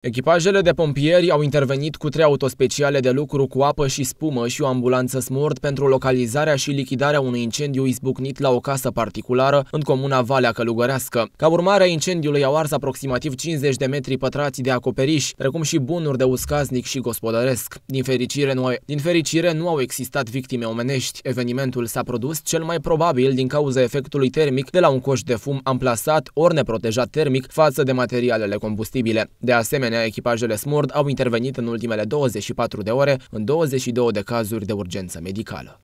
Echipajele de pompieri au intervenit cu trei autospeciale de lucru cu apă și spumă și o ambulanță smurt pentru localizarea și lichidarea unui incendiu izbucnit la o casă particulară în comuna Valea Călugărească. Ca urmare a incendiului au ars aproximativ 50 de metri pătrați de acoperiș, precum și bunuri de uscaznic și gospodăresc. Din fericire, nu au, din fericire nu au existat victime omenești. Evenimentul s-a produs cel mai probabil din cauza efectului termic de la un coș de fum amplasat ori neprotejat termic față de materialele combustibile. De asemenea, asemenea, echipajele SMURD au intervenit în ultimele 24 de ore în 22 de cazuri de urgență medicală.